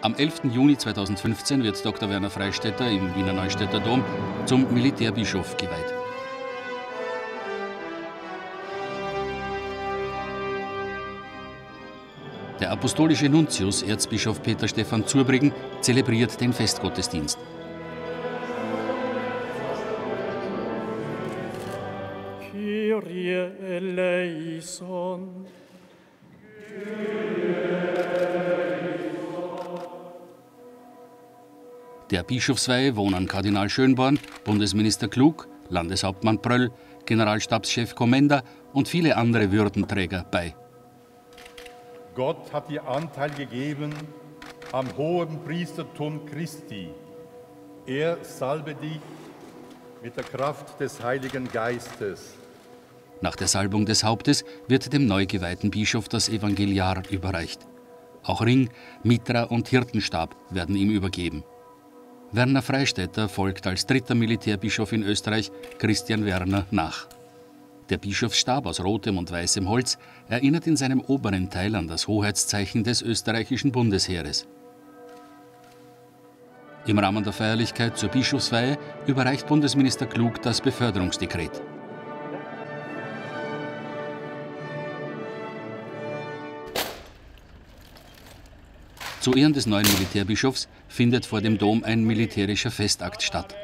Am 11. Juni 2015 wird Dr. Werner Freistetter im Wiener Neustädter Dom zum Militärbischof geweiht. Der apostolische Nuntius, Erzbischof Peter Stephan Zurbriggen, zelebriert den Festgottesdienst. Kyrie eleison. Der Bischofsweihe wohnen Kardinal Schönborn, Bundesminister Klug, Landeshauptmann Pröll, Generalstabschef Kommender und viele andere Würdenträger bei. Gott hat dir Anteil gegeben am hohen Priestertum Christi. Er salbe dich mit der Kraft des Heiligen Geistes. Nach der Salbung des Hauptes wird dem neu geweihten Bischof das Evangeliar überreicht. Auch Ring, Mitra und Hirtenstab werden ihm übergeben. Werner Freistetter folgt als dritter Militärbischof in Österreich Christian Werner nach. Der Bischofsstab aus rotem und weißem Holz erinnert in seinem oberen Teil an das Hoheitszeichen des österreichischen Bundesheeres. Im Rahmen der Feierlichkeit zur Bischofsweihe überreicht Bundesminister Klug das Beförderungsdekret. Zu Ehren des neuen Militärbischofs findet vor dem Dom ein militärischer Festakt statt.